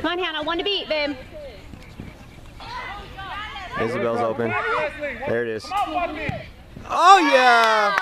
Come on, Hannah. One to beat, babe. Isabel's open. There it is. Oh, yeah!